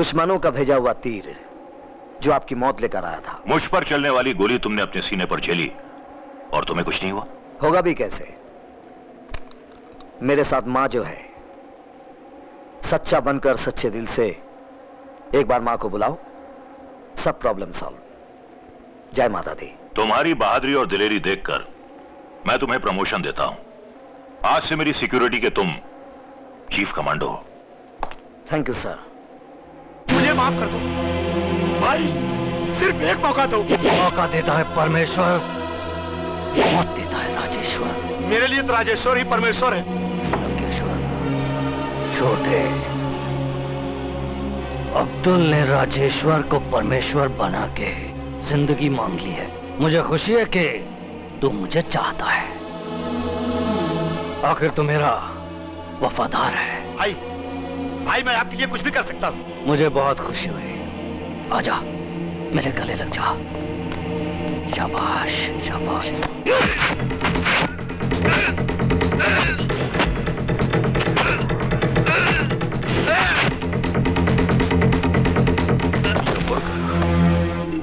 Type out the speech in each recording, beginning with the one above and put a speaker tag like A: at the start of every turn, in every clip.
A: दुश्मनों का भेजा हुआ तीर जो आपकी मौत लेकर आया था।
B: मुझ पर चलने वाली गोली तुमने अपने सीने पर झेली और तुम्हें कुछ नहीं हुआ?
A: होगा भी कैसे? मेरे साथ माँ जो है सच्चा बनकर सच्चे दिल से एक बार माँ को बुलाओ सब प्रॉब्लम सॉल्व जय माता दी।
B: तुम्हारी बहादुरी और दिलेरी देखकर मैं तुम्हें प्रमोशन देता हूँ। आज से मेरी सिक्योरिटी के तुम चीफ कमांडो हो।
A: थैंक यू सर
C: मुझे माफ़ कर दो। भाई सिर्फ़ एक मौका दो।
D: मौका देता है परमेश्वर। मौत देता है राजेश्वर।
C: मेरे लिए तो राजेश्वर ही परमेश्वर है।
D: छोटे अब्दुल ने राजेश्वर को परमेश्वर बना के ज़िंदगी मांग ली है। मुझे खुशी है कि तू मुझे चाहता है। आखिर तू मेरा वफादार है।
C: भाई भाई मैं आपके लिए कुछ भी कर सकता हूँ।
D: मुझे बहुत खुशी हुई। आजा मेरे गले लग जा। शाबाश शाबाश।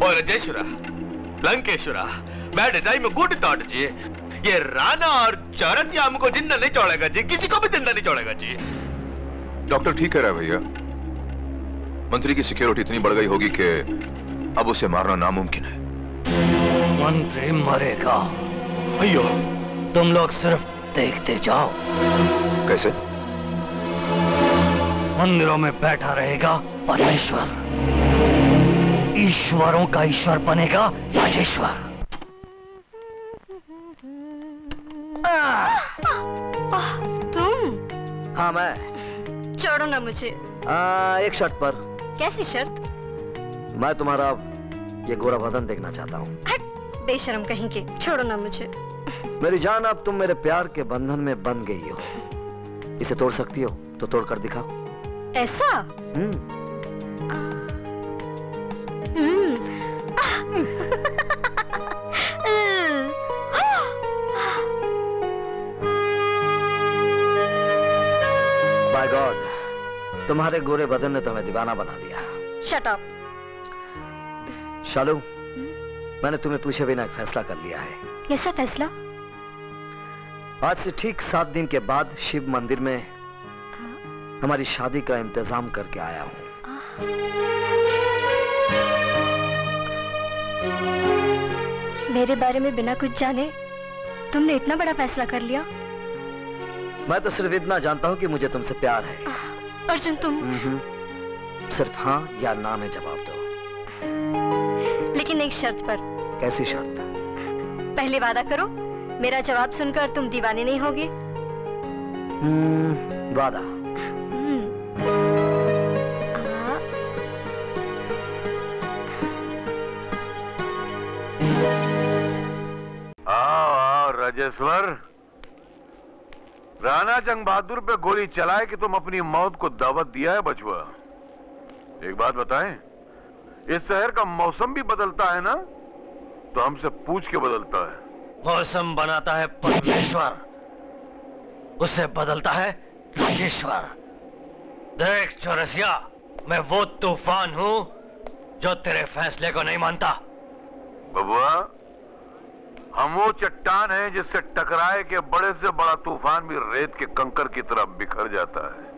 E: और राजेश्वरा लंकेश्वरा बैठे टाइम में गुड थॉट जी। ये राणा और चौरसिया हमको ज़िंदा नहीं छोड़ेगा जी किसी को भी ज़िंदा नहीं छोड़ेगा जी।
F: डॉक्टर ठीक कह रहा है भैया। मंत्री की सिक्योरिटी इतनी बढ़ गई होगी कि अब उसे मारना नामुमकिन है।
D: मंत्री मरेगा।
C: भैया।
D: तुम लोग सिर्फ़ देखते जाओ।
F: कैसे?
D: मंदिरों में बैठा रहेगा परमेश्वर। ईश्वरों का ईश्वर बनेगा राजेश्वर।
G: तुम?
A: हाँ मैं।
G: छोड़ो ना मुझे।
A: आ, एक शर्त पर।
G: कैसी शर्त?
A: मैं तुम्हारा ये गोरा बदन देखना चाहता हूँ।
G: हट बेशरम कहीं के। छोड़ो ना मुझे।
A: मेरी जान अब तुम मेरे प्यार के बंधन में बन गई हो। इसे तोड़ सकती हो तो तोड़ कर दिखाओ।
G: ऐसा?
A: हम्म। बाय गॉड तुम्हारे गोरे बदन ने तुम्हें दीवाना बना दिया।
G: शट अप
A: शालू मैंने तुम्हें पूछे बिना एक फैसला कर लिया है।
G: कैसा फैसला?
A: आज से ठीक सात दिन के बाद शिव मंदिर में हमारी शादी का इंतज़ाम करके आया हूँ।
G: मेरे बारे में बिना कुछ जाने तुमने इतना बड़ा फैसला कर लिया।
A: मैं तो सिर्फ़ इतना जानता हूँ कि मुझे तुमसे प्यार है।
G: अर्जुन तुम
A: हम्म, सिर्फ़ हाँ या ना में जवाब दो।
G: लेकिन एक शर्त पर।
A: कैसी शर्त?
G: पहले वादा करो मेरा जवाब सुनकर तुम दीवाने नहीं होगे।
A: हम्म, वादा।
H: आओ आओ राजेश्वर। राणा जंग बहादुर पे गोली चलाए कि तुम अपनी मौत को दावत दिया है बचुआ एक बात बताएँ इस शहर का मौसम भी बदलता है ना? तो हमसे पूछ के बदलता है।
D: मौसम बनाता है परमेश्वर। उसे बदलता है राजेश्वर। देख चौरसिया मैं वो तूफ़ान हूँ जो तेरे फैसले को नहीं मानता।
H: बबुआ हम वो चट्टान हैं जिससे टकराए के बड़े से बड़ा तूफ़ान भी रेत के कंकर की तरह बिखर जाता है।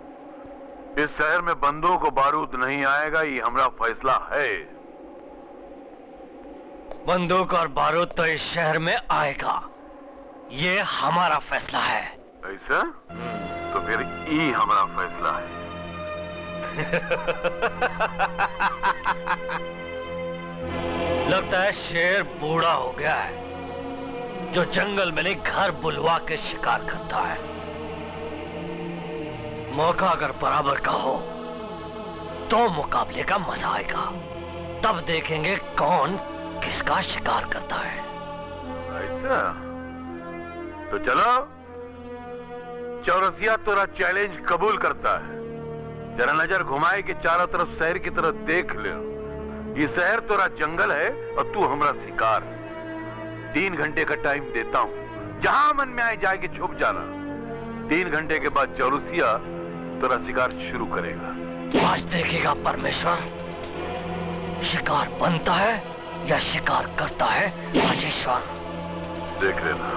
H: इस शहर में बंदूक को बारूद नहीं आएगा ये हमारा फैसला है।
D: बंदूक और बारूद तो इस शहर में आएगा। ये हमारा फैसला है।
H: ऐसा? तो फिर ई हमारा फैसला है।
D: लगता है शेर बूढ़ा हो गया है। जो जंगल में नहीं, घर बुलवा के शिकार करता है। मौका अगर बराबर का हो तो मुकाबले का मज़ा आएगा। तब देखेंगे कौन किसका शिकार करता है।
H: ऐसा तो चलो। चौरसिया तोरा चैलेंज कबूल करता है। जरा नज़र घुमाए कि चारों तरफ़ शहर की तरफ़ देख ले। ये शहर तोरा जंगल है और तू हमारा शिकार तीन घंटे का टाइम देता हूँ। जहाँ मन में आए जाके छुप जाना। तीन घंटे के बाद चौरसिया तेरा शिकार शुरू करेगा।
D: आज देखेगा परमेश्वर शिकार बनता है या शिकार करता है? राजेश्वर।
H: देख लेना।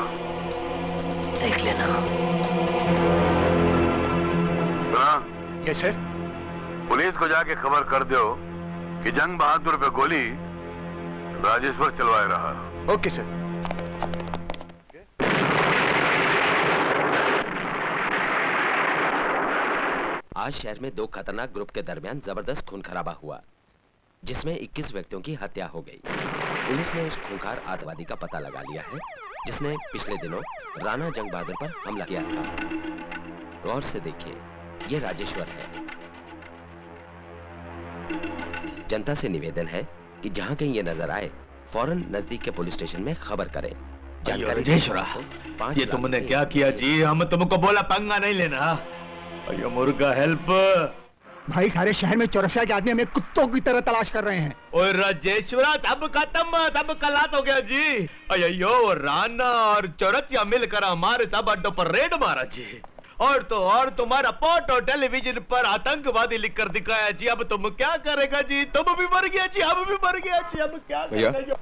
D: देख लेना।
C: यस सर
H: पुलिस को जाके खबर कर दो कि जंग बहादुर पे गोली राजेश्वर चलवाए रहा।
C: ओके सर
I: आज शहर में दो खतरनाक ग्रुप के दरमियान ज़बरदस्त खून खराबा हुआ जिसमें 21 व्यक्तियों की हत्या हो गई। पुलिस ने उस खूंखार आतंकवादी का पता लगा लिया है जिसने पिछले दिनों राणा जंग बहादुर पर हमला किया था। गौर से देखिए ये राजेश्वर है। जनता से निवेदन है कि जहाँ कहीं ये नज़र आए फ़ौरन नज़दीक के पुलिस स्टेशन में खबर करें। जानकारी
E: ये तुमने क्या किया जी? हम तुमको बोला पंगा नहीं लेना। अयो मुर्गा हेल्प
C: भाई सारे शहर में चौरसिया के आदमी हमें कुत्तों की तरह तलाश कर रहे हैं।
E: और राजेश्वरा सब खत्म सब कलात हो गया जी। अयो राना और चौरसिया मिलकर हमारे सब अड्डों पर रेड मारा जी। और तो और तुम्हारा फ़ोटो टेलीविज़न पर आतंकवादी लिख कर दिखाया जी। अब तुम क्या करेगा जी? तुम भी मर गया जी अब भी मर गया जी। अब क्या। करेंगे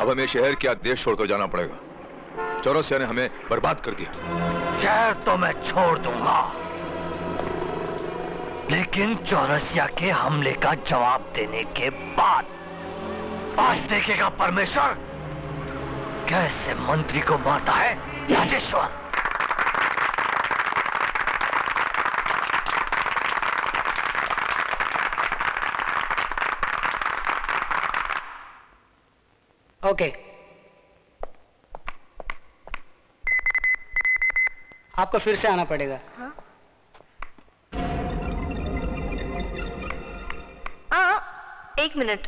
F: अब हमें शहर क्या देश छोड़कर जाना पड़ेगा। चौरसिया ने हमें बर्बाद कर दिया।
D: शहर तो मैं छोड़ दूँगा। लेकिन चौरसिया के हमले का जवाब देने के बाद आज देखेगा परमेश्वर कैसे मंत्री को मारता है राजेश्वर।
J: ओके। आपको फिर से आना पड़ेगा।
G: हाँ। एक मिनट।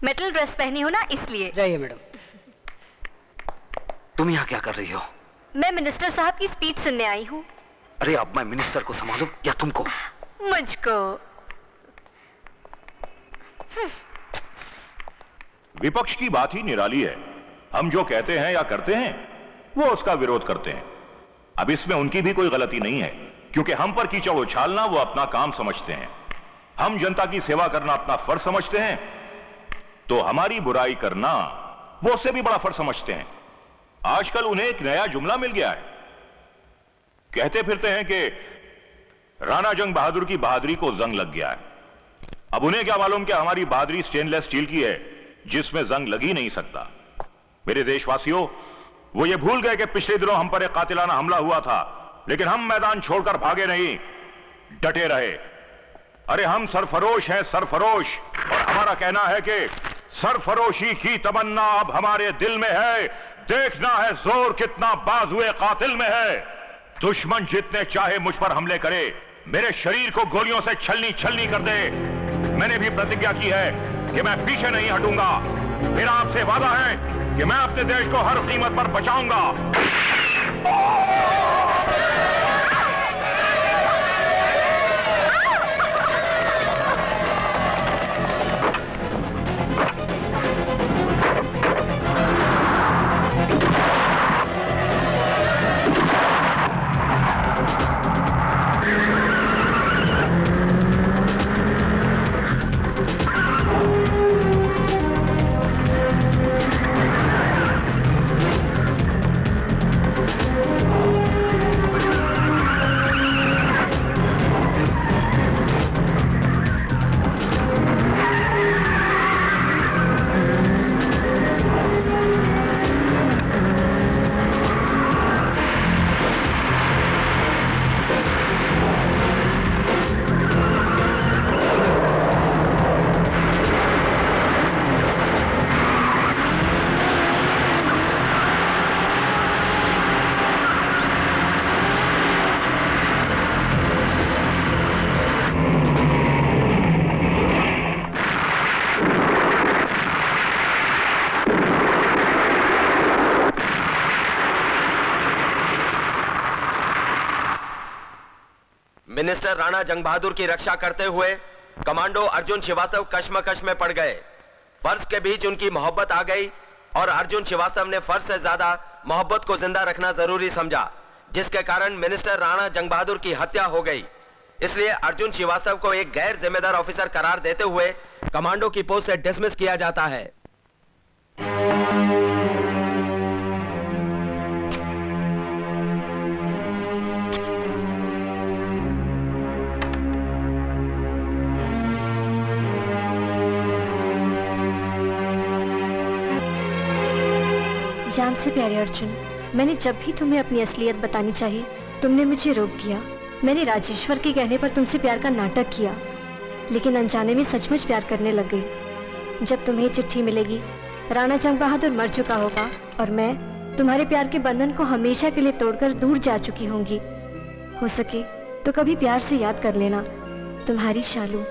G: मेटल ड्रेस पहनी हो ना इसलिए।
J: जाइए मैडम।
A: तुम यहाँ क्या कर रही हो?
G: मैं मिनिस्टर साहब की स्पीच सुनने आई हूँ।
A: अरे अब मैं मिनिस्टर को संभालूं या तुमको?
G: मुझको।
B: विपक्ष की बात ही निराली है। हम जो कहते हैं या करते हैं वो उसका विरोध करते हैं। अब इसमें उनकी भी कोई गलती नहीं है क्योंकि हम पर कीचड़ उछालना वो अपना काम समझते हैं। हम जनता की सेवा करना अपना फ़र्ज़ समझते हैं तो हमारी बुराई करना, वो उससे भी बड़ा फ़र्ज़ समझते हैं। आजकल उन्हें एक नया जुमला मिल गया है। कहते फिरते हैं कि राणा जंग बहादुर की बहादुरी को जंग लग गया है। अब उन्हें क्या मालूम कि हमारी बहादुरी स्टेनलेस स्टील की है, जिसमें जंग लग ही नहीं सकता। मेरे देशवासियों, वो ये भूल गए कि पिछले दिनों हम पर एक कातिलाना हमला हुआ था, लेकिन हम मैदान छोड़कर भागे नहीं, डटे रहे। अरे हम सरफरोश हैं, सरफरोश। और हमारा कहना है कि सरफरोशी की तमन्ना अब हमारे दिल में है। देखना है ज़ोर कितना बाजुए कातिल में है। दुश्मन जितने चाहे मुझ पर हमले करे, मेरे शरीर को गोलियों से छलनी छलनी कर दे। मैंने भी प्रतिज्ञा की है कि मैं पीछे नहीं हटूँगा। मेरा आपसे वादा है कि मैं अपने देश को हर कीमत पर बचाऊँगा।
I: मिनिस्टर राणा जंग बहादुर की रक्षा करते हुए कमांडो अर्जुन श्रीवास्तव कश्मकश में पड़ गए। फ़र्ज़ के बीच उनकी मोहब्बत आ गई और अर्जुन श्रीवास्तव ने फ़र्ज़ से ज़्यादा मोहब्बत को ज़िंदा रखना ज़रूरी समझा, जिसके कारण मिनिस्टर राणा जंग बहादुर की हत्या हो गई। इसलिए अर्जुन श्रीवास्तव को एक गैर जिम्मेदार ऑफिसर करार देते हुए कमांडो की पोस्ट से डिसमिस किया जाता है।
G: जान से प्यारे अर्जुन, मैंने जब भी तुम्हें अपनी असलियत बतानी चाहिए, तुमने मुझे रोक दिया। मैंने राजेश्वर के कहने पर तुमसे प्यार का नाटक किया, लेकिन अनजाने में सचमुच प्यार करने लग गई। जब तुम्हें चिट्ठी मिलेगी, राणा जंग बहादुर मर चुका होगा, और मैं तुम्हारे प्यार के बंधन को हमेशा के लिए तोड़कर दूर जा चुकी होंगी। हो सके तो कभी प्यार से याद कर लेना, तुम्हारी शालू।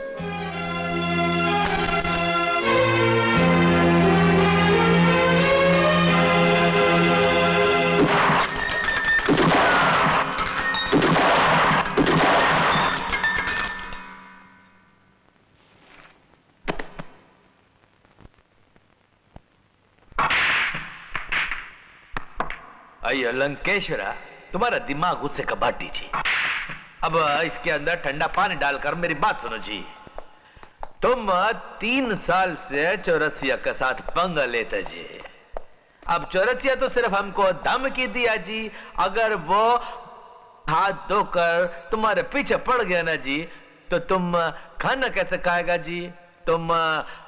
E: अयो लंकेश्वरा तुम्हारा दिमाग उससे कबाड़ दीजिए। अब इसके अंदर ठंडा पानी डालकर मेरी बात सुनो जी। तुम तीन साल से चौरसिया के साथ पंगा लेते जी। अब चौरसिया तो सिर्फ़ हमको धमकी दिया जी, अगर वो हाथ धोकर तुम्हारे पीछे पड़ गया ना जी तो तुम खाना कैसे खाएगा जी? तुम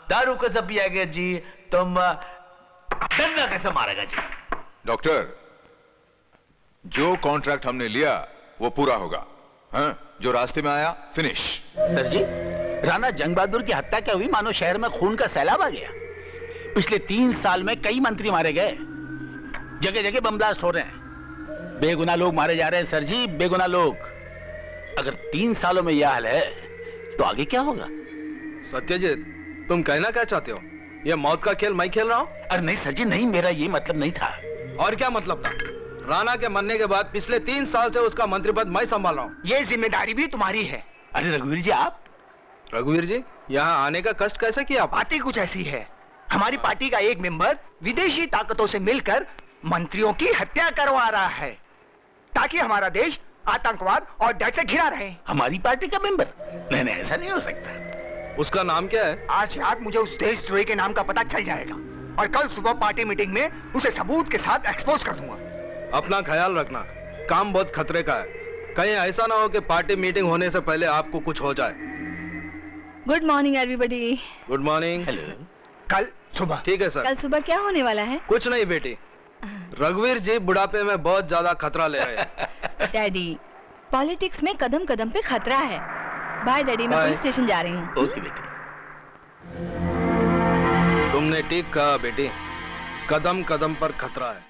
E: दारू कैसे पिएगा जी? तुम डंडा कैसे मारेगा जी?
F: डॉक्टर जो कॉन्ट्रैक्ट हमने लिया वो पूरा होगा। हाँ? जो रास्ते में आया फिनिश
K: सर जी राणा जंग बहादुर की हत्या क्या हुई? मानो शहर में खून का सैलाब आ गया। पिछले तीन साल में कई मंत्री मारे गए। जगह जगह बम ब्लास्ट हो रहे हैं। बेगुना लोग मारे जा रहे हैं सर जी बेगुना लोग। अगर तीन सालों में यह हाल है तो आगे क्या होगा?
L: सत्यजीत तुम कहना क्या चाहते हो? यह मौत का खेल मैं खेल रहा हूँ?
K: अरे नहीं सर जी नहीं मेरा ये मतलब नहीं था।
L: और क्या मतलब था? राणा के मरने के बाद पिछले तीन साल से उसका मंत्री पद मैं संभाल रहा हूँ।
K: ये ज़िम्मेदारी भी तुम्हारी है। अरे रघुवीर जी आप?
L: रघुवीर जी यहाँ आने का कष्ट कैसे किया आप
K: बातें कुछ ऐसी है। हमारी पार्टी का एक मेंबर विदेशी ताकतों से मिलकर मंत्रियों की हत्या करवा रहा है ताकि हमारा देश आतंकवाद और डर से घिरा रहे। हमारी पार्टी का मेंबर? नहीं नहीं ऐसा नहीं हो सकता।
L: उसका नाम क्या है?
K: आज रात मुझे उस देशद्रोही के नाम का पता चल जाएगा और कल सुबह पार्टी मीटिंग में उसे सबूत के साथ एक्सपोज कर दूँगा।
L: अपना ख्याल रखना। काम बहुत खतरे का है। कहीं ऐसा ना हो कि पार्टी मीटिंग होने से पहले आपको कुछ हो जाए।
M: Good morning everybody
L: good morning
K: hello कल सुबह।
L: ठीक है सर
M: कल सुबह क्या होने वाला है?
L: कुछ नहीं बेटी। रघुवीर जी बुढ़ापे में बहुत ज़्यादा खतरा ले रहे हैं।
M: डैडी पॉलिटिक्स में कदम कदम पे खतरा है। बाय डैडी मैं पुलिस स्टेशन जा रही हूँ।
K: ओके बेटी।
L: तुमने ठीक कहा बेटी। कदम कदम पर खतरा है।